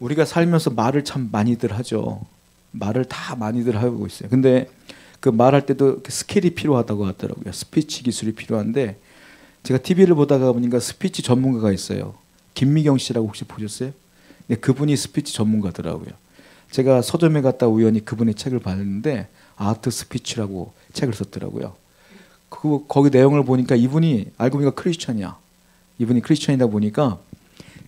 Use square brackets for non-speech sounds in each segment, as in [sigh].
우리가 살면서 말을 참 많이들 하죠. 말을 다 많이들 하고 있어요. 근데 그 말할 때도 스킬이 필요하다고 하더라고요. 스피치 기술이 필요한데 제가 TV를 보다가 보니까 스피치 전문가가 있어요. 김미경 씨라고 혹시 보셨어요? 네, 그분이 스피치 전문가더라고요. 제가 서점에 갔다 우연히 그분의 책을 봤는데 아트 스피치라고 책을 썼더라고요. 그 거기 내용을 보니까 이분이 알고 보니까 크리스천이야. 이분이 크리스천이다 보니까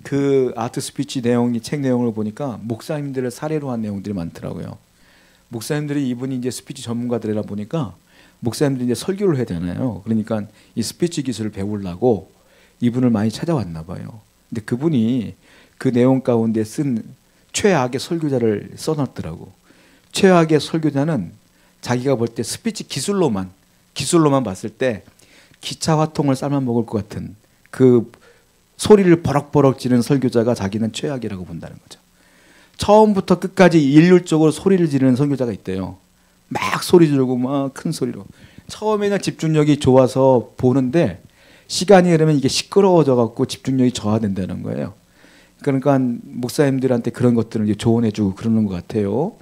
그 아트 스피치 내용이 책 내용을 보니까 목사님들을 사례로 한 내용들이 많더라고요. 목사님들이 이분이 이제 스피치 전문가들이라 보니까 목사님들이 이제 설교를 해야 되잖아요. 그러니까 이 스피치 기술을 배우려고 이분을 많이 찾아왔나 봐요. 근데 그분이 그 내용 가운데 쓴 최악의 설교자를 써놨더라고. 최악의 설교자는 자기가 볼 때 스피치 기술로만 기술로만 봤을 때 기차 화통을 삶아 먹을 것 같은 그 소리를 버럭버럭 지르는 설교자가 자기는 최악이라고 본다는 거죠. 처음부터 끝까지 일률적으로 소리를 지르는 설교자가 있대요. 막 소리 지르고 막 큰 소리로. 처음에는 집중력이 좋아서 보는데 시간이 흐르면 이게 시끄러워져 갖고 집중력이 저하된다는 거예요. 그러니까 목사님들한테 그런 것들을 이제 조언해주고 그러는 것 같아요.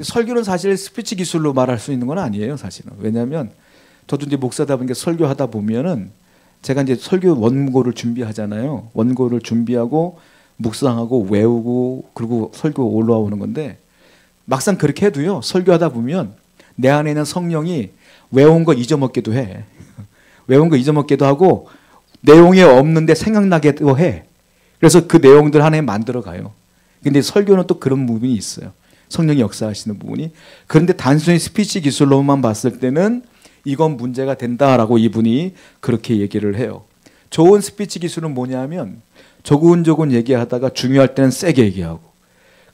설교는 사실 스피치 기술로 말할 수 있는 건 아니에요, 사실은. 왜냐하면 저도 이제 목사다 보니까 설교하다 보면은 제가 이제 설교 원고를 준비하잖아요. 원고를 준비하고 묵상하고 외우고 그리고 설교 올라오는 건데 막상 그렇게 해도요. 설교하다 보면 내 안에 있는 성령이 외운 거 잊어먹기도 해. [laughs] 외운 거 잊어먹기도 하고 내용이 없는데 생각나게도 해. 그래서 그 내용들 하나에 만들어 가요. 근데 설교는 또 그런 부분이 있어요. 성령이 역사하시는 부분이. 그런데 단순히 스피치 기술로만 봤을 때는 이건 문제가 된다라고 이분이 그렇게 얘기를 해요. 좋은 스피치 기술은 뭐냐면 조근조근 얘기하다가 중요할 때는 세게 얘기하고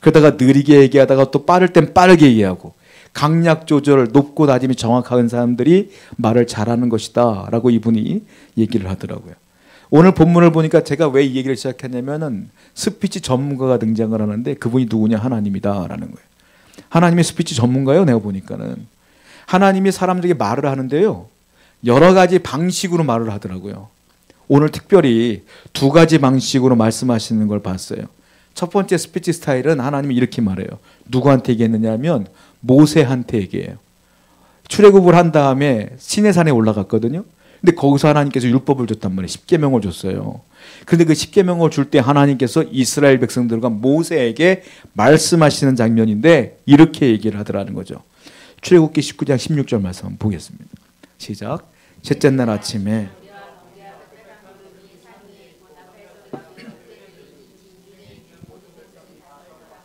그러다가 느리게 얘기하다가 또 빠를 땐 빠르게 얘기하고 강약 조절 높고 낮음이 정확한 사람들이 말을 잘하는 것이다라고 이분이 얘기를 하더라고요. 오늘 본문을 보니까 제가 왜 이 얘기를 시작했냐면은 스피치 전문가가 등장을 하는데 그분이 누구냐 하나님이다라는 거예요. 하나님이 스피치 전문가요. 내가 보니까는 하나님이 사람들에게 말을 하는데요. 여러 가지 방식으로 말을 하더라고요. 오늘 특별히 두 가지 방식으로 말씀하시는 걸 봤어요. 첫 번째 스피치 스타일은 하나님이 이렇게 말해요. 누구한테 얘기했느냐면 모세한테 얘기해요. 출애굽을 한 다음에 시내산에 올라갔거든요. 근데 거기서 하나님께서 율법을 줬단 말이에요. 십계명을 줬어요. 근데 그 십계명을 줄 때 하나님께서 이스라엘 백성들과 모세에게 말씀하시는 장면인데 이렇게 얘기를 하더라는 거죠. 출애굽기 19장 16절 말씀 보겠습니다. 시작. 셋째 날 아침에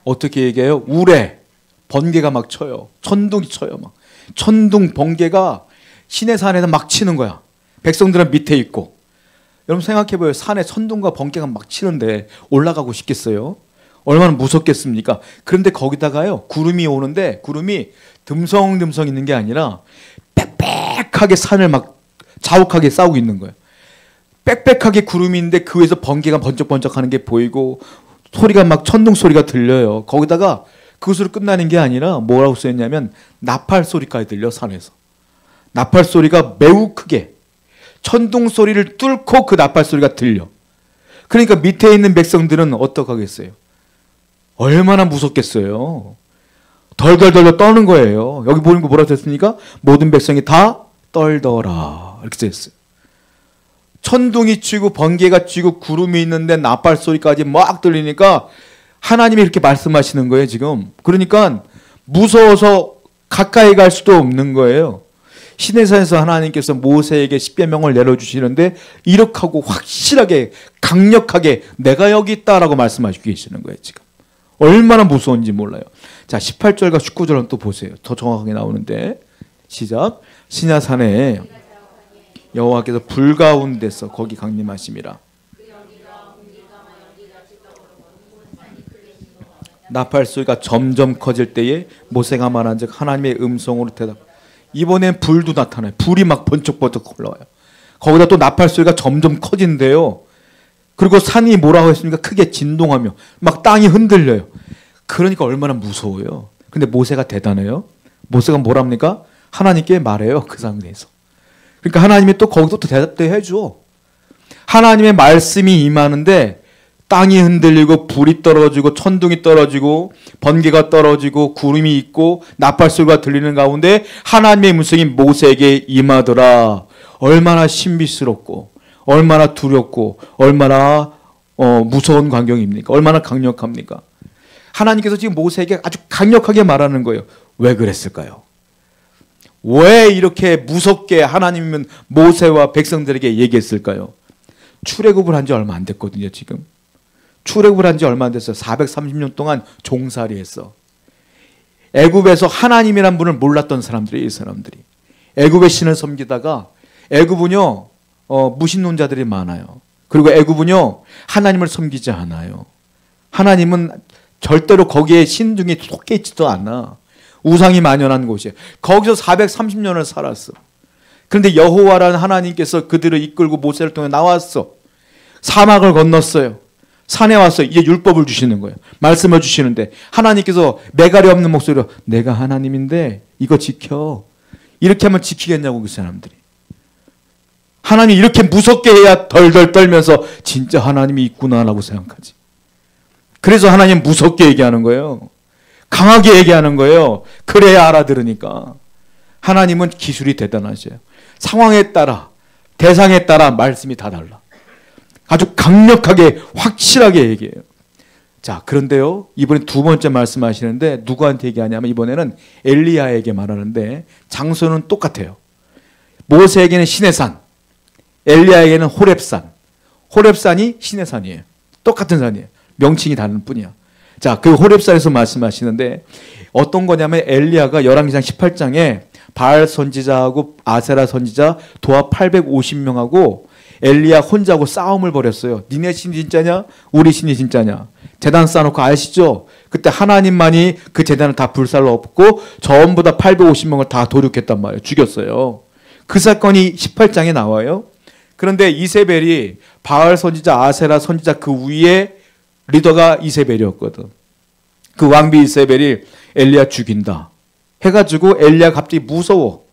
어떻게 얘기해요? 우레 번개가 막 쳐요. 천둥이 쳐요. 막 천둥 번개가 시내 산에서 막 치는 거야. 백성들은 밑에 있고. 여러분 생각해봐요. 산에 천둥과 번개가 막 치는데 올라가고 싶겠어요? 얼마나 무섭겠습니까? 그런데 거기다가요 구름이 오는데 구름이 듬성듬성 있는 게 아니라 빽빽하게 산을 막 자욱하게 싸우고 있는 거예요. 빽빽하게 구름이 있는데 그 위에서 번개가 번쩍번쩍 하는 게 보이고 소리가 막 천둥 소리가 들려요. 거기다가 그것으로 끝나는 게 아니라 뭐라고 쓰였냐면 나팔 소리까지 들려 산에서. 나팔 소리가 매우 크게 천둥 소리를 뚫고 그 나팔 소리가 들려. 그러니까 밑에 있는 백성들은 어떡하겠어요? 얼마나 무섭겠어요. 덜덜덜 떠는 거예요. 여기 보는 거 뭐라고 했습니까? 모든 백성이 다 떨더라. 이렇게 써 있어요. 천둥이 치고 번개가 치고 구름이 있는데 나팔 소리까지 막 들리니까 하나님이 이렇게 말씀하시는 거예요, 지금. 그러니까 무서워서 가까이 갈 수도 없는 거예요. 시내산에서 하나님께서 모세에게 십계명을 내려주시는데 이렇게 하고 확실하게 강력하게 내가 여기 있다라고 말씀하시고 계시는 거예요, 지금. 얼마나 무서운지 몰라요. 자, 18절과 19절은 또 보세요. 더 정확하게 나오는데. 시작. 시냐산에 여호와께서 불 가운데서 거기 강림하심이라. 나팔 소리가 점점 커질 때에 모세가 말한즉 하나님의 음성으로 대답. 이번엔 불도 나타나요. 불이 막 번쩍번쩍 올라와요. 거기다 또 나팔 소리가 점점 커진대요. 그리고 산이 뭐라고 했습니까? 크게 진동하며 막 땅이 흔들려요. 그러니까 얼마나 무서워요. 근데 모세가 대단해요. 모세가 뭐랍니까? 하나님께 말해요. 그 상태에서. 그러니까 하나님이 또 거기서 또 대답도 해줘. 하나님의 말씀이 임하는데 땅이 흔들리고 불이 떨어지고 천둥이 떨어지고 번개가 떨어지고 구름이 있고 나팔소리가 들리는 가운데 하나님의 음성이 모세에게 임하더라. 얼마나 신비스럽고 얼마나 두렵고 얼마나 어, 무서운 광경입니까? 얼마나 강력합니까? 하나님께서 지금 모세에게 아주 강력하게 말하는 거예요. 왜 그랬을까요? 왜 이렇게 무섭게 하나님은 모세와 백성들에게 얘기했을까요? 출애굽을 한 지 얼마 안 됐거든요, 지금. 출애굽을 한 지 얼마 안 됐어요. 430년 동안 종살이 했어. 애굽에서 하나님이란 분을 몰랐던 사람들이 이 사람들이. 애굽의 신을 섬기다가 애굽은요. 어, 무신론자들이 많아요. 그리고 애굽은요. 하나님을 섬기지 않아요. 하나님은 절대로 거기에 신 중에 속해 있지도 않아. 우상이 만연한 곳이에요. 거기서 430년을 살았어. 그런데 여호와라는 하나님께서 그들을 이끌고 모세를 통해 나왔어. 사막을 건넜어요. 산에 와서 이제 율법을 주시는 거예요. 말씀을 주시는데 하나님께서 매가리 없는 목소리로 내가 하나님인데 이거 지켜. 이렇게 하면 지키겠냐고 그 사람들이. 하나님 이렇게 무섭게 해야 덜덜 떨면서 진짜 하나님이 있구나라고 생각하지. 그래서 하나님 무섭게 얘기하는 거예요. 강하게 얘기하는 거예요. 그래야 알아들으니까. 하나님은 기술이 대단하셔요. 상황에 따라, 대상에 따라 말씀이 다 달라. 아주 강력하게 확실하게 얘기해요. 자, 그런데요. 이번에 두 번째 말씀하시는데 누구한테 얘기하냐면 이번에는 엘리야에게 말하는데 장소는 똑같아요. 모세에게는 시내산, 엘리야에게는 호렙산. 호렙산이 시내산이에요. 똑같은 산이에요. 명칭이 다른 뿐이야. 자, 그 호렙산에서 말씀하시는데 어떤 거냐면 엘리야가 열왕기상 18장에 바알 선지자하고 아세라 선지자 도합 850명하고 엘리야 혼자고 싸움을 벌였어요. 니네 신이 진짜냐? 우리 신이 진짜냐? 재단 쌓아놓고 아시죠? 그때 하나님만이 그 재단을 다 불살로 엎고 전부 다 850명을 다 도륙했단 말이에요. 죽였어요. 그 사건이 18장에 나와요. 그런데 이세벨이 바알 선지자, 아세라 선지자 그 위에 리더가 이세벨이었거든. 그 왕비 이세벨이 엘리야 죽인다. 해가지고 엘리야 갑자기 무서워.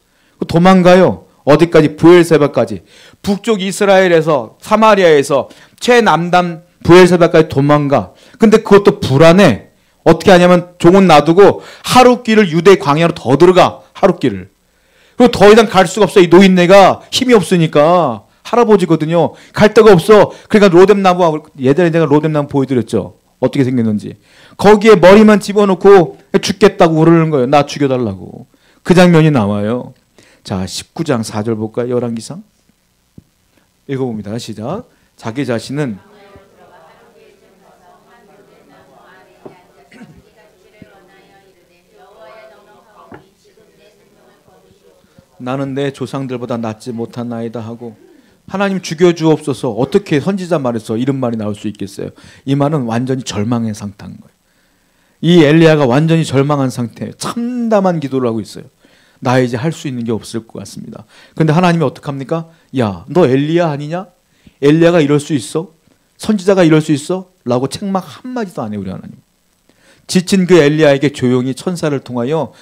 도망가요. 어디까지? 부엘세바까지. 북쪽 이스라엘에서 사마리아에서 최남단 부엘세바까지 도망가. 근데 그것도 불안해. 어떻게 하냐면 종은 놔두고 하루 길을 유대 광야로 더 들어가. 하루 길을. 그리고 더 이상 갈 수가 없어. 이 노인네가 힘이 없으니까. 할아버지거든요. 갈 데가 없어. 그러니까 로뎀나무, 예전에 내가 로뎀나무 보여드렸죠. 어떻게 생겼는지. 거기에 머리만 집어넣고 죽겠다고 그러는 거예요. 나 죽여달라고. 그 장면이 나와요. 자, 19장 4절 볼까요? 열왕기상. 읽어봅니다. 시작. 자기 자신은 나는 내 조상들보다 낫지 못한 나이다 하고 하나님 죽여주옵소서 어떻게 선지자 말에서 이런 말이 나올 수 있겠어요? 이 말은 완전히 절망의 상태인 거예요. 이 엘리야가 완전히 절망한 상태, 참담한 기도를 하고 있어요. 나 이제 할 수 있는 게 없을 것 같습니다. 근데 하나님이 어떡합니까? 야, 너 엘리야 아니냐? 엘리야가 이럴 수 있어? 선지자가 이럴 수 있어? 라고 책막 한마디도 안 해요, 우리 하나님. 지친 그 엘리야에게 조용히 천사를 통하여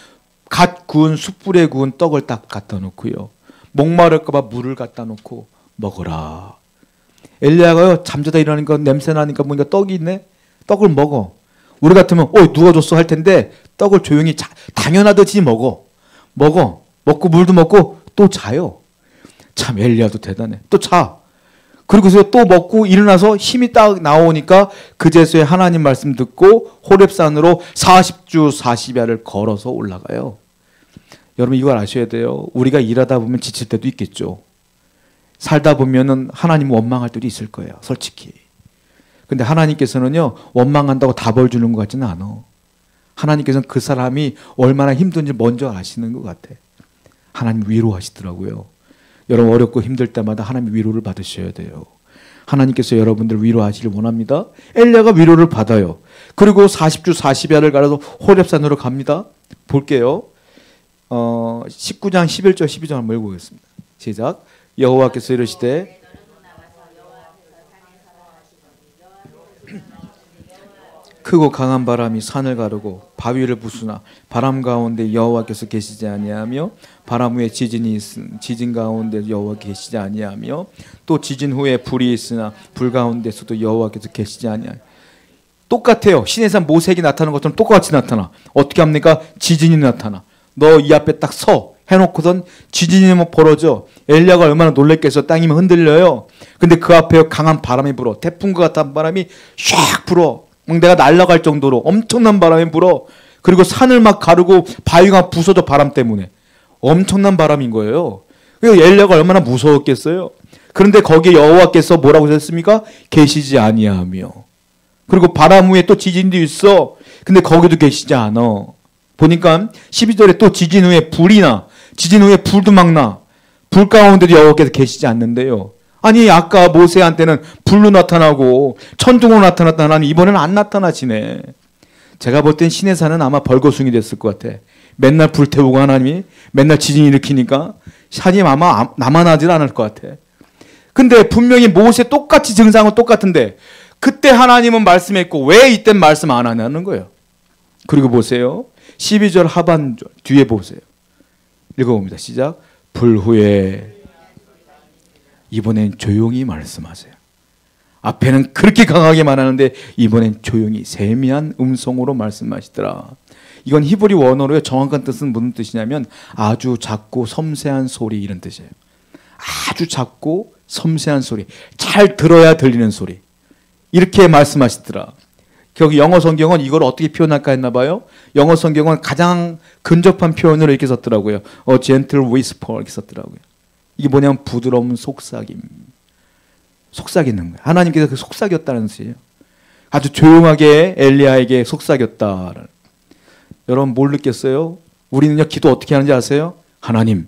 갓 구운 숯불에 구운 떡을 딱 갖다 놓고요. 목마를까봐 물을 갖다 놓고 먹어라. 엘리야가요 잠자다 일어나니까 냄새 나니까 뭔가 떡이 있네. 떡을 먹어. 우리 같으면 어 누가 줬어 할 텐데 떡을 조용히 자, 당연하듯이 먹어. 먹어. 먹고 물도 먹고 또 자요. 참 엘리야도 대단해. 또 자. 그리고서 또 먹고 일어나서 힘이 딱 나오니까 그제서야 하나님 말씀 듣고 호렙산으로 40주 40야를 걸어서 올라가요. 여러분 이걸 아셔야 돼요. 우리가 일하다 보면 지칠 때도 있겠죠. 살다 보면은 하나님 원망할 때도 있을 거예요. 솔직히. 근데 하나님께서는요, 원망한다고 답을 주는 것 같지는 않아. 하나님께서는 그 사람이 얼마나 힘든지 먼저 아시는 것 같아. 하나님 위로하시더라고요. 여러분 어렵고 힘들 때마다 하나님 위로를 받으셔야 돼요. 하나님께서 여러분들 위로하시길 원합니다. 엘리야가 위로를 받아요. 그리고 40주 40야를 가려서 호렙산으로 갑니다. 볼게요. 어, 19장 11절 12절 한번 읽어보겠습니다. 시작. 여호와께서 이르시되 크고 강한 바람이 산을 가르고 바위를 부수나 바람 가운데 여호와께서 계시지 아니하며 바람 후에 지진이 있음 지진 가운데 여호와 계시지 아니하며 또 지진 후에 불이 있으나 불 가운데서도 여호와께서 계시지 아니하며 똑같아요. 신의 산 모색이 나타나는 것처럼 똑같이 나타나. 어떻게 합니까? 지진이 나타나. 너 이 앞에 딱 서. 해놓고선 지진이 뭐 벌어져. 엘리야가 얼마나 놀랬겠어. 땅이 흔들려요. 근데 그 앞에 강한 바람이 불어. 태풍과 같은 바람이 샥 불어. 내가 날아갈 정도로 엄청난 바람이 불어. 그리고 산을 막 가르고 바위가 부서져 바람 때문에. 엄청난 바람인 거예요. 엘리야가 얼마나 무서웠겠어요. 그런데 거기에 여호와께서 뭐라고 하셨습니까? 계시지 아니하며. 그리고 바람 후에 또 지진도 있어. 근데 거기도 계시지 않아. 보니까 12절에 또 지진 후에 불이 나. 지진 후에 불도 막 나. 불 가운데도 여호와께서 계시지 않는데요. 아니 아까 모세한테는 불로 나타나고 천둥으로 나타났다 하나님 이번에는 안 나타나시네. 제가 볼 땐 신의 산은 아마 벌거숭이 됐을 것 같아. 맨날 불태우고 하나님이 맨날 지진 일으키니까 산이 아마 남아나질 않을 것 같아. 근데 분명히 모세 똑같이 증상은 똑같은데 그때 하나님은 말씀했고 왜 이때 말씀 안 하냐는 거예요. 그리고 보세요. 12절 하반절 뒤에 보세요. 읽어봅니다. 시작. 불후에 이번엔 조용히 말씀하세요. 앞에는 그렇게 강하게 말하는데 이번엔 조용히 세미한 음성으로 말씀하시더라. 이건 히브리 원어로 정확한 뜻은 무슨 뜻이냐면 아주 작고 섬세한 소리 이런 뜻이에요. 아주 작고 섬세한 소리. 잘 들어야 들리는 소리. 이렇게 말씀하시더라. 여기 영어 성경은 이걸 어떻게 표현할까 했나 봐요. 영어 성경은 가장 근접한 표현을 이렇게 썼더라고요. 어, gentle 이렇게 썼더라고요. 이게 뭐냐면 부드러운 속삭임. 속삭이는 거예요. 하나님께서 그 속삭였다는 뜻이에요. 아주 조용하게 엘리야에게 속삭였다. 여러분 뭘 느꼈어요? 우리는요 기도 어떻게 하는지 아세요? 하나님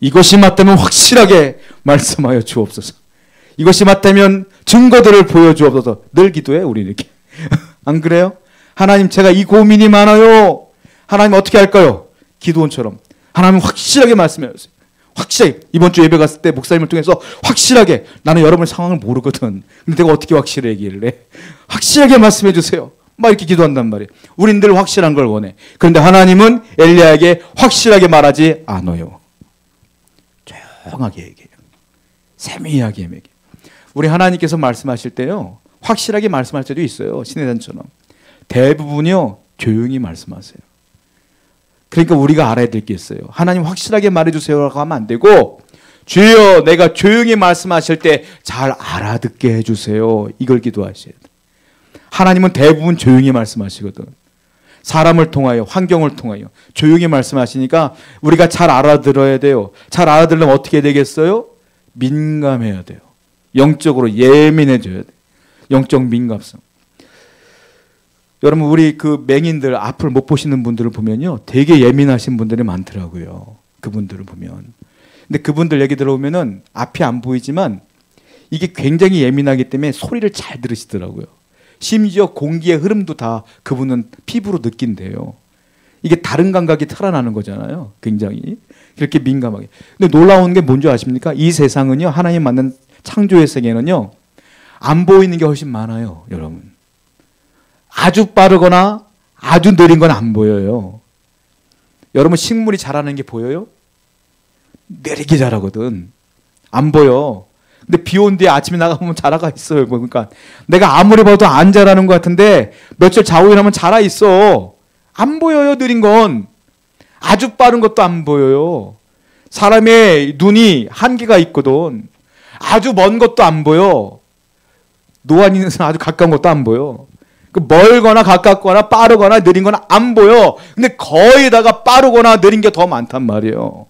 이것이 맞다면 확실하게 말씀하여 주옵소서. 이것이 맞다면 증거들을 보여주옵소서. 늘 기도해 우리 이렇게. [laughs] 안 그래요? 하나님 제가 이 고민이 많아요. 하나님 어떻게 할까요? 기도원처럼 하나님 확실하게 말씀해 주세요. 확실하게 이번 주 예배 갔을 때 목사님을 통해서 확실하게 나는 여러분의 상황을 모르거든. 근데 내가 어떻게 확실히 얘기를 해? 확실하게 말씀해 주세요. 막 이렇게 기도한단 말이에요. 우린 늘 확실한 걸 원해. 그런데 하나님은 엘리야에게 확실하게 말하지 않아요. 조용하게 얘기해요. 세미하게 얘기해요. 우리 하나님께서 말씀하실 때요. 확실하게 말씀할 때도 있어요. 신의 단처럼. 대부분이요. 조용히 말씀하세요. 그러니까 우리가 알아야 될 게 있어요. 하나님 확실하게 말해주세요라고 하면 안 되고 주여 내가 조용히 말씀하실 때 잘 알아듣게 해주세요. 이걸 기도하셔야 돼. 하나님은 대부분 조용히 말씀하시거든. 사람을 통하여 환경을 통하여 조용히 말씀하시니까 우리가 잘 알아들어야 돼요. 잘 알아들으면 어떻게 되겠어요? 민감해야 돼요. 영적으로 예민해져야 돼. 영적 민감성. 여러분 우리 그 맹인들 앞을 못 보시는 분들을 보면요, 되게 예민하신 분들이 많더라고요. 그분들을 보면. 근데 그분들 얘기 들어보면은 앞이 안 보이지만 이게 굉장히 예민하기 때문에 소리를 잘 들으시더라고요. 심지어 공기의 흐름도 다 그분은 피부로 느낀대요. 이게 다른 감각이 탈환하는 거잖아요. 굉장히 그렇게 민감하게. 근데 놀라운 게 뭔지 아십니까? 이 세상은요 하나님 만든 창조의 세계는요 안 보이는 게 훨씬 많아요, 여러분. 아주 빠르거나 아주 느린 건 안 보여요. 여러분 식물이 자라는 게 보여요? 느리게 자라거든. 안 보여. 근데 비 온 뒤에 아침에 나가보면 자라가 있어요. 그러니까 내가 아무리 봐도 안 자라는 것 같은데 며칠 자고 일하면 자라 있어. 안 보여요, 느린 건. 아주 빠른 것도 안 보여요. 사람의 눈이 한계가 있거든. 아주 먼 것도 안 보여. 노안 있는 사람 아주 가까운 것도 안 보여. 그 멀거나 가깝거나 빠르거나 느린 거나 안 보여. 근데 거의다가 빠르거나 느린 게 더 많단 말이에요.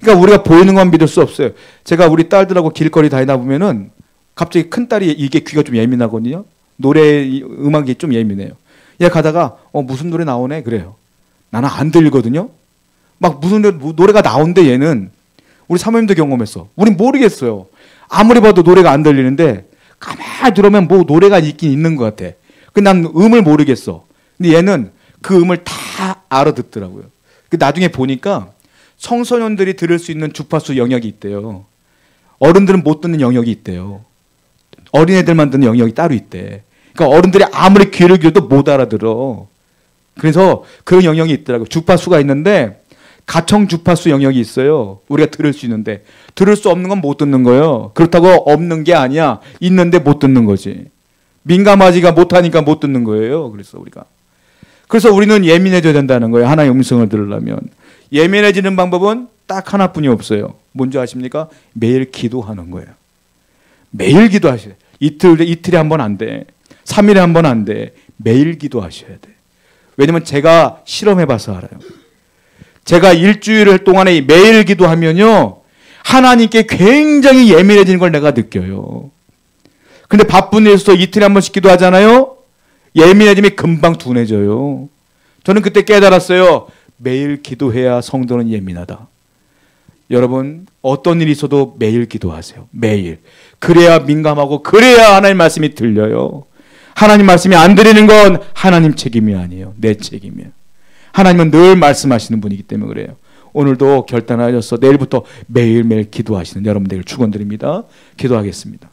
그러니까 우리가 보이는 건 믿을 수 없어요. 제가 우리 딸들하고 길거리 다니다 보면은 갑자기 큰 딸이 이게 귀가 좀 예민하거든요. 노래 음악이 좀 예민해요. 얘 가다가 어 무슨 노래 나오네 그래요. 나는 안 들리거든요. 막 무슨 노래 가 나온대 얘는 우리 사모님도 경험했어. 우린 모르겠어요. 아무리 봐도 노래가 안 들리는데 가만히 들으면 뭐 노래가 있긴 있는 것 같아. 근데 난 음을 모르겠어. 근데 얘는 그 음을 다 알아듣더라고요. 그 나중에 보니까 청소년들이 들을 수 있는 주파수 영역이 있대요. 어른들은 못 듣는 영역이 있대요. 어린애들만 듣는 영역이 따로 있대. 그러니까 어른들이 아무리 귀를 기울여도 못 알아들어. 그래서 그런 영역이 있더라고요. 주파수가 있는데 가청 주파수 영역이 있어요. 우리가 들을 수 있는데 들을 수 없는 건 못 듣는 거예요. 그렇다고 없는 게 아니야. 있는데 못 듣는 거지. 민감하지가 못하니까 못 듣는 거예요. 그래서 우리가 그래서 우리는 예민해져야 된다는 거예요. 하나의 음성을 들으려면 예민해지는 방법은 딱 하나뿐이 없어요. 뭔지 아십니까? 매일 기도하는 거예요. 매일 기도하셔야 돼. 이틀 이틀에 한 번 안 돼. 3일에 한 번 안 돼. 매일 기도하셔야 돼. 왜냐면 제가 실험해 봐서 알아요. 제가 일주일 동안에 매일 기도하면요. 하나님께 굉장히 예민해지는 걸 내가 느껴요. 근데 바쁜 일에서 이틀에 한 번씩 기도하잖아요. 예민해짐이 금방 둔해져요. 저는 그때 깨달았어요. 매일 기도해야 성도는 예민하다. 여러분 어떤 일이 있어도 매일 기도하세요. 매일. 그래야 민감하고 그래야 하나님 말씀이 들려요. 하나님 말씀이 안 들리는 건 하나님 책임이 아니에요. 내 책임이에요. 하나님은 늘 말씀하시는 분이기 때문에 그래요. 오늘도 결단하셔서 내일부터 매일매일 기도하시는 여러분 되길 축원드립니다. 기도하겠습니다.